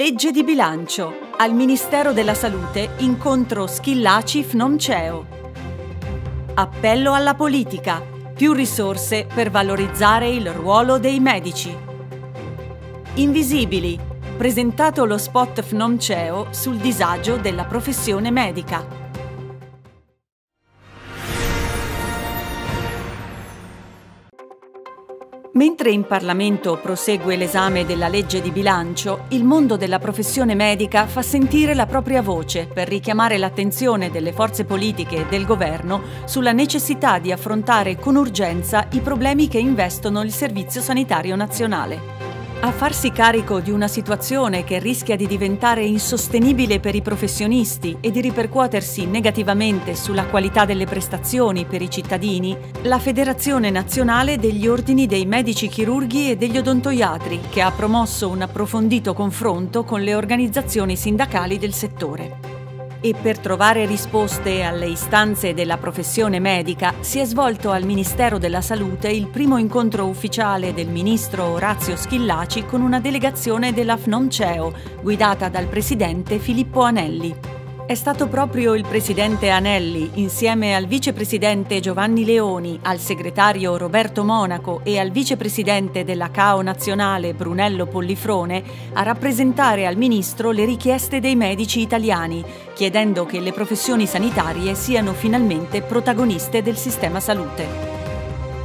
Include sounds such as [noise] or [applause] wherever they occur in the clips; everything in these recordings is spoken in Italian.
Legge di bilancio. Al Ministero della Salute incontro Schillaci Fnomceo. Appello alla politica. Più risorse per valorizzare il ruolo dei medici. Invisibili. Presentato lo spot Fnomceo sul disagio della professione medica. Mentre in Parlamento prosegue l'esame della legge di bilancio, il mondo della professione medica fa sentire la propria voce per richiamare l'attenzione delle forze politiche e del governo sulla necessità di affrontare con urgenza i problemi che investono il Servizio Sanitario Nazionale. A farsi carico di una situazione che rischia di diventare insostenibile per i professionisti e di ripercuotersi negativamente sulla qualità delle prestazioni per i cittadini, la Federazione Nazionale degli Ordini dei Medici Chirurghi e degli Odontoiatri, che ha promosso un approfondito confronto con le organizzazioni sindacali del settore e per trovare risposte alle istanze della professione medica si è svolto al Ministero della Salute il primo incontro ufficiale del ministro Orazio Schillaci con una delegazione della FNOMCEO guidata dal presidente Filippo Anelli. È stato proprio il presidente Anelli, insieme al vicepresidente Giovanni Leoni, al segretario Roberto Monaco e al vicepresidente della CAO nazionale Brunello Pollifrone, a rappresentare al ministro le richieste dei medici italiani, chiedendo che le professioni sanitarie siano finalmente protagoniste del sistema salute.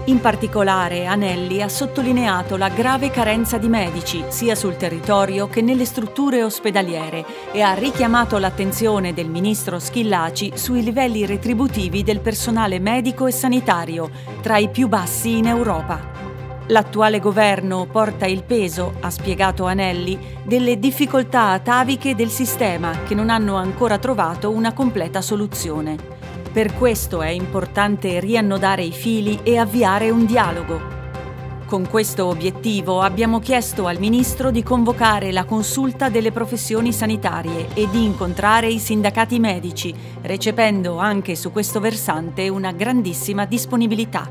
In particolare Anelli ha sottolineato la grave carenza di medici sia sul territorio che nelle strutture ospedaliere e ha richiamato l'attenzione del ministro Schillaci sui livelli retributivi del personale medico e sanitario, tra i più bassi in Europa. L'attuale governo porta il peso, ha spiegato Anelli, delle difficoltà ataviche del sistema che non hanno ancora trovato una completa soluzione. Per questo è importante riannodare i fili e avviare un dialogo. Con questo obiettivo abbiamo chiesto al Ministro di convocare la consulta delle professioni sanitarie e di incontrare i sindacati medici, recependo anche su questo versante una grandissima disponibilità.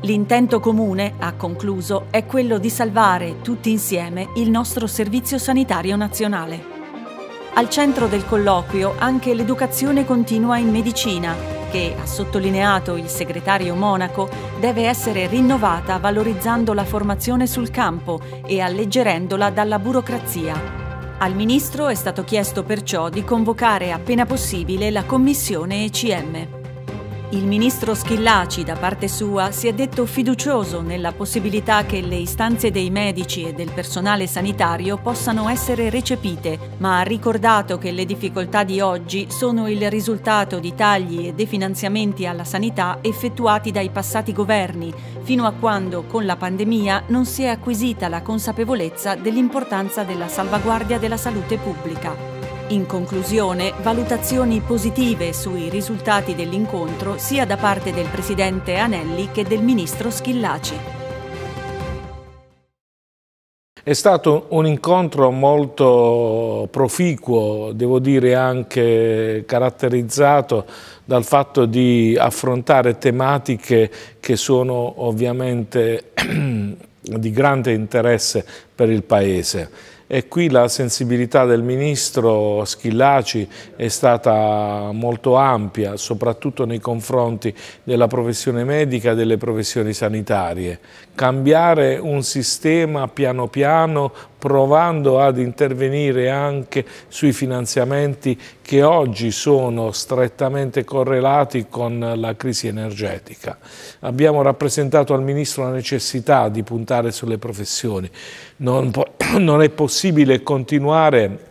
L'intento comune, ha concluso, è quello di salvare tutti insieme il nostro Servizio Sanitario Nazionale. Al centro del colloquio anche l'educazione continua in medicina, che, ha sottolineato il segretario Monaco, deve essere rinnovata valorizzando la formazione sul campo e alleggerendola dalla burocrazia. Al Ministro è stato chiesto perciò di convocare appena possibile la Commissione ECM. Il ministro Schillaci, da parte sua, si è detto fiducioso nella possibilità che le istanze dei medici e del personale sanitario possano essere recepite, ma ha ricordato che le difficoltà di oggi sono il risultato di tagli e definanziamenti alla sanità effettuati dai passati governi, fino a quando, con la pandemia, non si è acquisita la consapevolezza dell'importanza della salvaguardia della salute pubblica. In conclusione, valutazioni positive sui risultati dell'incontro sia da parte del Presidente Anelli che del Ministro Schillaci. È stato un incontro molto proficuo, devo dire anche caratterizzato dal fatto di affrontare tematiche che sono ovviamente [clears throat] di grande interesse per il Paese e qui la sensibilità del Ministro Schillaci è stata molto ampia, soprattutto nei confronti della professione medica e delle professioni sanitarie. Cambiare un sistema piano piano provando ad intervenire anche sui finanziamenti che oggi sono strettamente correlati con la crisi energetica. Abbiamo rappresentato al Ministro la necessità di puntare sulle professioni. Non, [clears throat] non è possibile continuare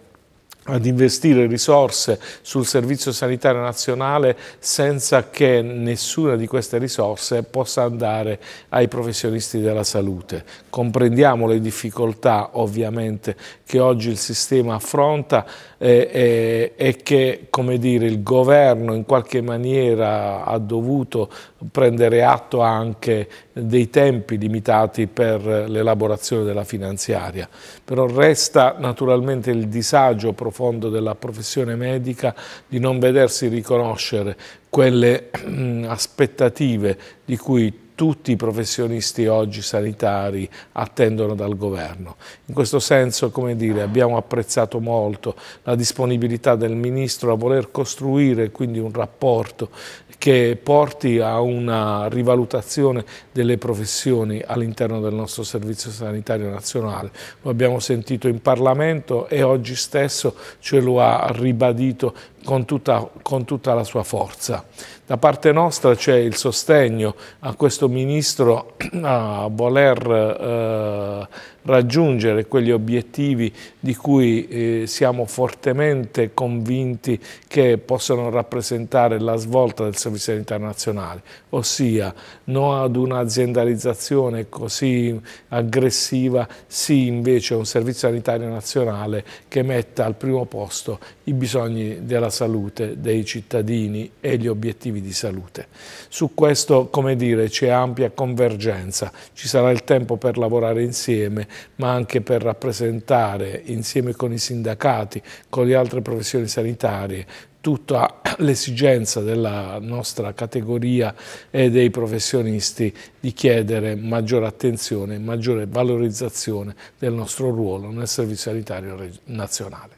ad investire risorse sul Servizio Sanitario Nazionale senza che nessuna di queste risorse possa andare ai professionisti della salute. Comprendiamo le difficoltà ovviamente che oggi il sistema affronta eh, e che dire, il governo in qualche maniera ha dovuto prendere atto anche dei tempi limitati per l'elaborazione della finanziaria. Però resta naturalmente il disagio profondo della professione medica di non vedersi riconoscere quelle [clears throat] aspettative di cui tutti i professionisti oggi sanitari attendono dal governo. In questo senso, come dire, abbiamo apprezzato molto la disponibilità del Ministro a voler costruire quindi un rapporto che porti a una rivalutazione delle professioni all'interno del nostro Servizio Sanitario Nazionale. Lo abbiamo sentito in Parlamento e oggi stesso ce lo ha ribadito con tutta, con tutta la sua forza. Da parte nostra c'è il sostegno a questo Ministro [clears throat] a voler eh, raggiungere quegli obiettivi di cui eh, siamo fortemente convinti che possono rappresentare la svolta del Servizio Sanitario Nazionale, ossia non ad un'aziendalizzazione così aggressiva, sì invece un Servizio Sanitario Nazionale che metta al primo posto i bisogni della salute dei cittadini e gli obiettivi di salute. Su questo, come dire, c'è ampia convergenza, ci sarà il tempo per lavorare insieme, ma anche per rappresentare insieme con i sindacati, con le altre professioni sanitarie, tutta [clears throat] l'esigenza della nostra categoria e dei professionisti di chiedere maggiore attenzione, maggiore valorizzazione del nostro ruolo nel Servizio Sanitario Nazionale.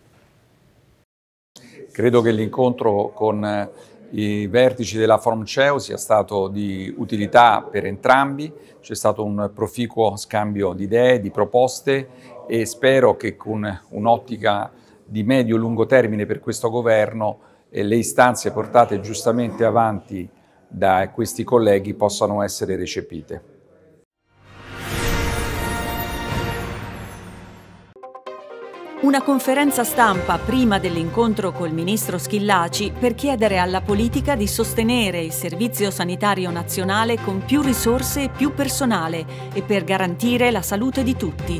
Credo che l'incontro con eh, i vertici della Formceo sia stato di utilità per entrambi, c'è stato un proficuo scambio di idee, di proposte e spero che con un'ottica di medio-lungo termine per questo governo eh, le istanze portate giustamente avanti da questi colleghi possano essere recepite. Una conferenza stampa prima dell'incontro col ministro Schillaci per chiedere alla politica di sostenere il Servizio Sanitario Nazionale con più risorse e più personale e per garantire la salute di tutti.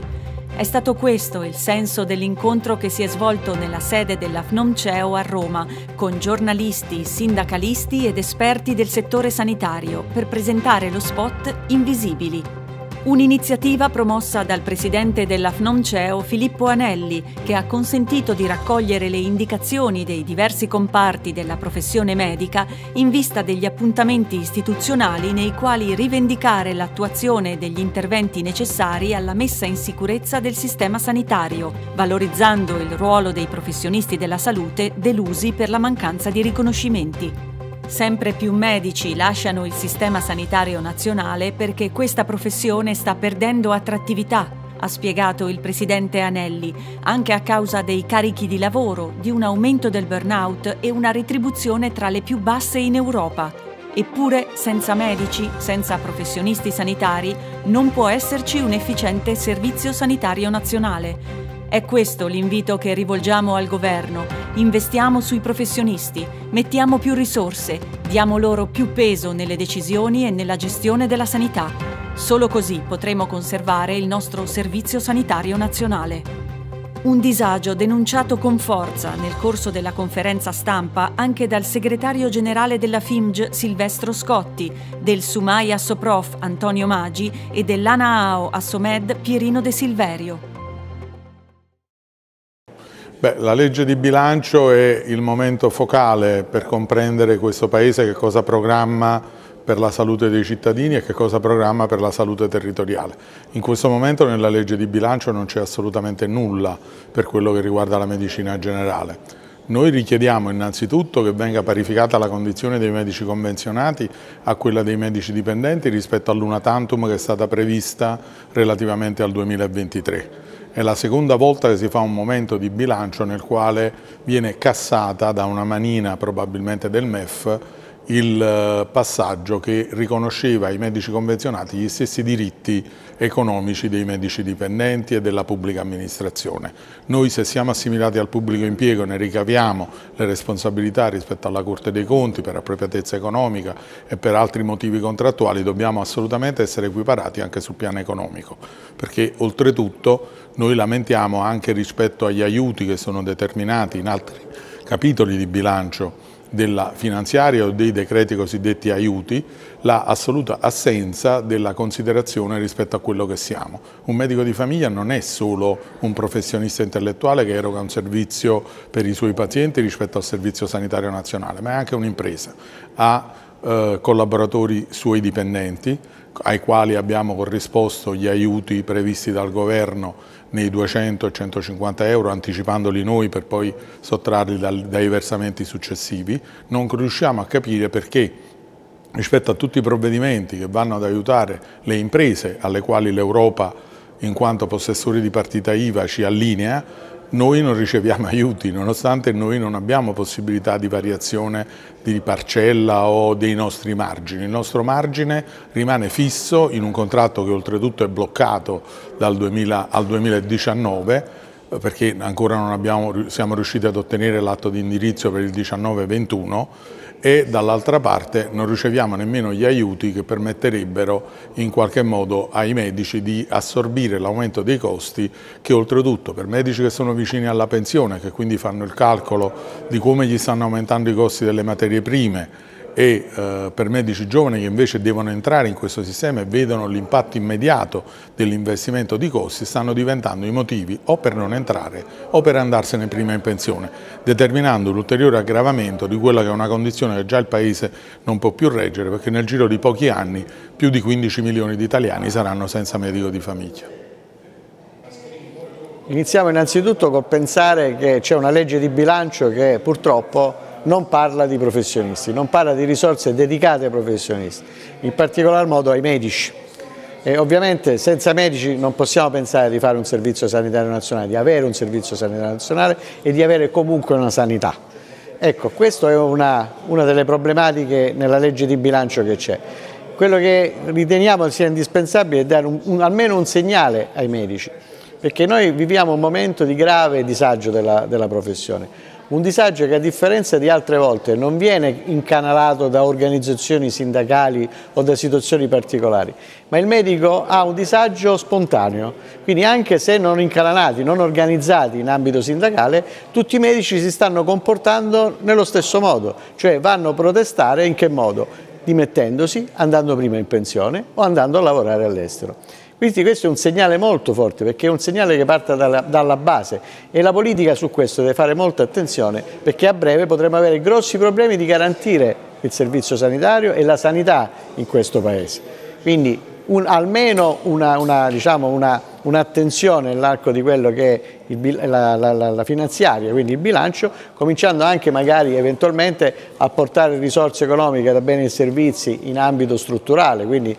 È stato questo il senso dell'incontro che si è svolto nella sede della FNOMCEO a Roma, con giornalisti, sindacalisti ed esperti del settore sanitario per presentare lo spot Invisibili Un'iniziativa promossa dal presidente della FNOMCEO Filippo Anelli, che ha consentito di raccogliere le indicazioni dei diversi comparti della professione medica in vista degli appuntamenti istituzionali nei quali rivendicare l'attuazione degli interventi necessari alla messa in sicurezza del sistema sanitario, valorizzando il ruolo dei professionisti della salute delusi per la mancanza di riconoscimenti. Sempre più medici lasciano il sistema sanitario nazionale perché questa professione sta perdendo attrattività, ha spiegato il presidente Anelli, anche a causa dei carichi di lavoro, di un aumento del burnout e una retribuzione tra le più basse in Europa. Eppure, senza medici, senza professionisti sanitari, non può esserci un efficiente servizio sanitario nazionale. È questo l'invito che rivolgiamo al governo. Investiamo sui professionisti, mettiamo più risorse, diamo loro più peso nelle decisioni e nella gestione della sanità. Solo così potremo conservare il nostro servizio sanitario nazionale. Un disagio denunciato con forza nel corso della conferenza stampa anche dal segretario generale della FIMG Silvestro Scotti, del Sumai Assoprof Antonio Maggi e dell'Anaao Assomed Pierino De Silverio. Beh, la legge di bilancio è il momento focale per comprendere questo Paese che cosa programma per la salute dei cittadini e che cosa programma per la salute territoriale. In questo momento nella legge di bilancio non c'è assolutamente nulla per quello che riguarda la medicina generale. Noi richiediamo innanzitutto che venga parificata la condizione dei medici convenzionati a quella dei medici dipendenti rispetto all'una tantum che è stata prevista relativamente al 2023 è la seconda volta che si fa un momento di bilancio nel quale viene cassata da una manina probabilmente del MEF il eh, passaggio che riconosceva ai medici convenzionati gli stessi diritti economici dei medici dipendenti e della pubblica amministrazione. Noi se siamo assimilati al pubblico impiego ne ricaviamo le responsabilità rispetto alla Corte dei Conti per appropriatezza economica e per altri motivi contrattuali dobbiamo assolutamente essere equiparati anche sul piano economico perché oltretutto noi lamentiamo anche rispetto agli aiuti che sono determinati in altri capitoli di bilancio della finanziaria o dei decreti cosiddetti aiuti la assoluta assenza della considerazione rispetto a quello che siamo. Un medico di famiglia non è solo un professionista intellettuale che eroga un servizio per i suoi pazienti rispetto al servizio sanitario nazionale, ma è anche un'impresa. Ha eh, collaboratori suoi dipendenti, ai quali abbiamo corrisposto gli aiuti previsti dal governo nei 200 e 150 euro anticipandoli noi per poi sottrarli dai versamenti successivi, non riusciamo a capire perché rispetto a tutti i provvedimenti che vanno ad aiutare le imprese alle quali l'Europa in quanto possessori di partita IVA ci allinea, noi non riceviamo [laughs] aiuti, nonostante noi non abbiamo possibilità di variazione di parcella o dei nostri margini. Il nostro margine rimane fisso in un contratto che oltretutto è bloccato dal 2000 al 2019 perché ancora non abbiamo, siamo riusciti ad ottenere l'atto di indirizzo per il 19-21 e dall'altra parte non riceviamo nemmeno gli aiuti che permetterebbero in qualche modo ai medici di assorbire l'aumento dei costi che oltretutto per medici che sono vicini alla pensione, che quindi fanno il calcolo di come gli stanno aumentando i costi delle materie prime, e eh, per medici giovani che invece devono entrare in questo sistema e vedono l'impatto immediato dell'investimento di costi stanno diventando i motivi o per non entrare o per andarsene prima in pensione, determinando l'ulteriore aggravamento di quella che è una condizione che già il Paese non può più reggere perché nel giro di pochi anni più di 15 milioni di italiani saranno senza medico di famiglia. Iniziamo innanzitutto col pensare che c'è una legge di bilancio che purtroppo non parla di professionisti, non parla di risorse dedicate ai professionisti, in particolar modo ai medici. E ovviamente senza medici non possiamo pensare di fare un servizio sanitario nazionale, di avere un servizio sanitario nazionale e di avere comunque una sanità. Ecco, questa è una, una delle problematiche nella legge di bilancio che c'è. Quello che riteniamo sia indispensabile è dare un, un, almeno un segnale ai medici, perché noi viviamo un momento di grave disagio della, della professione un disagio che a differenza di altre volte non viene incanalato da organizzazioni sindacali o da situazioni particolari, ma il medico ha un disagio spontaneo, quindi anche se non incanalati, non organizzati in ambito sindacale, tutti i medici si stanno comportando nello stesso modo, cioè vanno a protestare in che modo? Dimettendosi, andando prima in pensione o andando a lavorare all'estero. Quindi questo è un segnale molto forte perché è un segnale che parte dalla, dalla, base e la politica su questo deve fare molta attenzione perché a breve potremo avere grossi problemi di garantire il servizio sanitario e la sanità in questo Paese. Quindi un, almeno un'attenzione una, diciamo una, un nell'arco di quello che è il, la, la, la, finanziaria, quindi il bilancio, cominciando anche magari eventualmente a portare risorse economiche da beni e servizi in ambito strutturale, quindi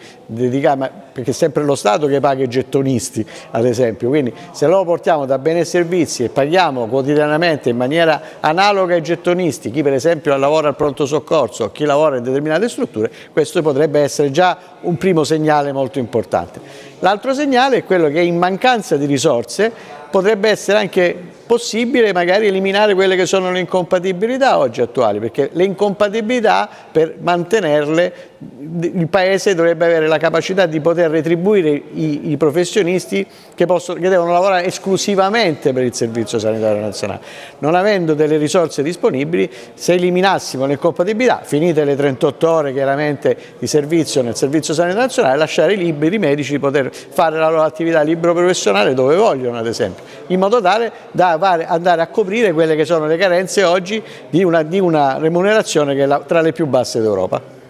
perché è sempre lo Stato che paga i gettonisti ad esempio, quindi se lo portiamo da beni e servizi e paghiamo quotidianamente in maniera analoga ai gettonisti, chi per esempio lavora al pronto soccorso chi lavora in determinate strutture, questo potrebbe essere già un primo segnale molto importante. L'altro segnale è quello che in mancanza di risorse potrebbe essere anche possibile magari eliminare quelle che sono le incompatibilità oggi attuali, perché le incompatibilità per mantenerle il Paese dovrebbe avere la capacità di poter retribuire i, i professionisti che, possono, che, devono lavorare esclusivamente per il Servizio Sanitario Nazionale. Non avendo delle risorse disponibili, se eliminassimo le incompatibilità, finite le 38 ore chiaramente di servizio nel Servizio Sanitario Nazionale, lasciare liberi i medici di poter fare la loro attività libero professionale dove vogliono ad esempio, in modo tale da andare a coprire quelle che sono le carenze oggi di una, di una remunerazione che è la, tra le più basse d'Europa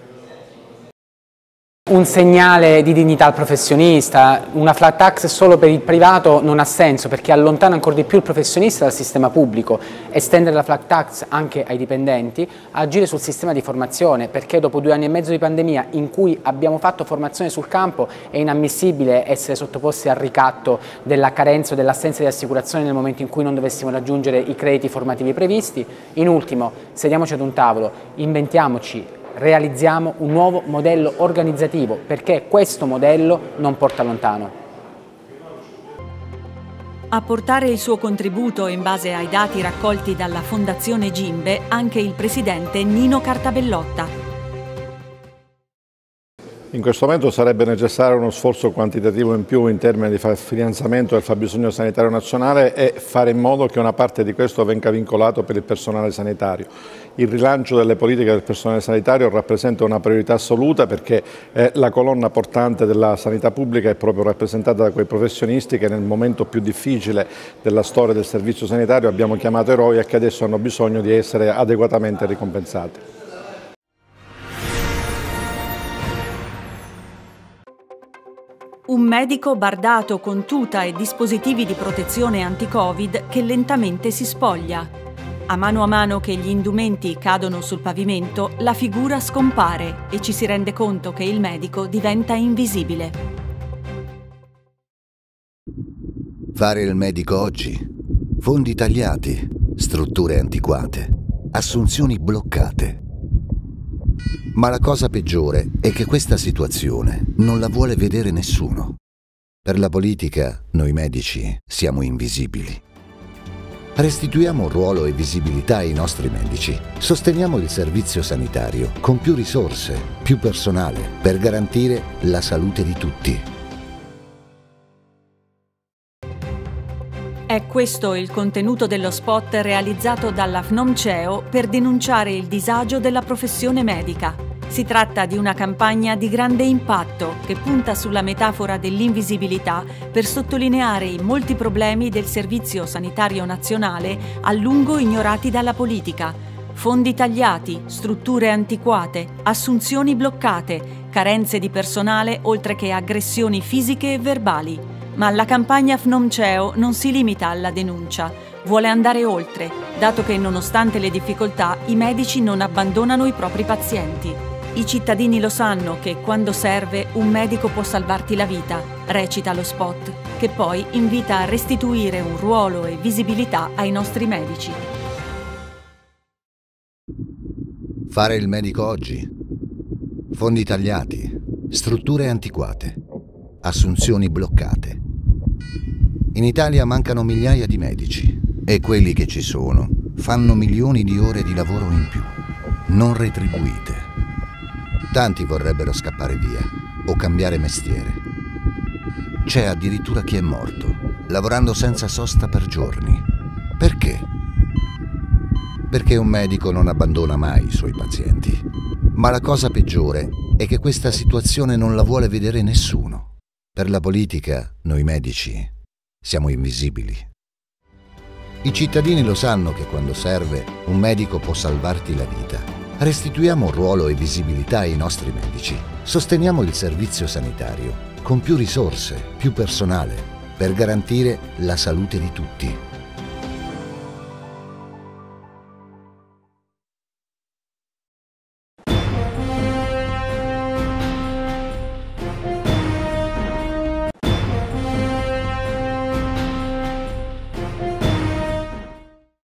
un segnale di dignità al professionista, una flat tax solo per il privato non ha senso perché allontana ancora di più il professionista dal sistema pubblico, estendere la flat tax anche ai dipendenti, agire sul sistema di formazione perché dopo due anni e mezzo di pandemia in cui abbiamo fatto formazione sul campo è inammissibile essere sottoposti al ricatto della carenza o dell'assenza di assicurazione nel momento in cui non dovessimo raggiungere i crediti formativi previsti. In ultimo, sediamoci ad un tavolo, inventiamoci realizziamo un nuovo modello organizzativo perché questo modello non porta lontano. A portare il suo contributo in base ai dati raccolti dalla Fondazione Gimbe anche il presidente Nino Cartabellotta. In questo momento sarebbe necessario uno sforzo quantitativo in più in termini di finanziamento del fabbisogno sanitario nazionale e fare in modo che una parte di questo venga vincolato per il personale sanitario. Il rilancio delle politiche del personale sanitario rappresenta una priorità assoluta perché la colonna portante della sanità pubblica è proprio rappresentata da quei professionisti che nel momento più difficile della storia del servizio sanitario abbiamo chiamato eroi e che adesso hanno bisogno di essere adeguatamente ricompensati. Un medico bardato con tuta e dispositivi di protezione anti-Covid che lentamente si spoglia. A mano a mano che gli indumenti cadono sul pavimento, la figura scompare e ci si rende conto che il medico diventa invisibile. Fare il medico oggi. Fondi tagliati, strutture antiquate, assunzioni bloccate. Ma la cosa peggiore è che questa situazione non la vuole vedere nessuno. Per la politica, noi medici siamo invisibili. Restituiamo ruolo e visibilità ai nostri medici. Sosteniamo il servizio sanitario con più risorse, più personale, per garantire la salute di tutti. È questo il contenuto dello spot realizzato dalla FNOMCEO per denunciare il disagio della professione medica. Si tratta di una campagna di grande impatto che punta sulla metafora dell'invisibilità per sottolineare i molti problemi del Servizio Sanitario Nazionale a lungo ignorati dalla politica. Fondi tagliati, strutture antiquate, assunzioni bloccate, carenze di personale oltre che aggressioni fisiche e verbali. Ma la campagna FNOMCEO non si limita alla denuncia, vuole andare oltre, dato che nonostante le difficoltà i medici non abbandonano i propri pazienti. I cittadini lo sanno che quando serve un medico può salvarti la vita, recita lo spot, che poi invita a restituire un ruolo e visibilità ai nostri medici. Fare il medico oggi. Fondi tagliati, strutture antiquate, assunzioni bloccate. In Italia mancano migliaia di medici e quelli che ci sono fanno milioni di ore di lavoro in più, non retribuite. Tanti vorrebbero scappare via o cambiare mestiere. C'è addirittura chi è morto, lavorando senza sosta per giorni. Perché? Perché un medico non abbandona mai i suoi pazienti. Ma la cosa peggiore è che questa situazione non la vuole vedere nessuno. Per la politica, noi medici siamo invisibili. I cittadini lo sanno che quando serve un medico può salvarti la vita. Restituiamo ruolo e visibilità ai nostri medici. Sosteniamo il servizio sanitario con più risorse, più personale, per garantire la salute di tutti.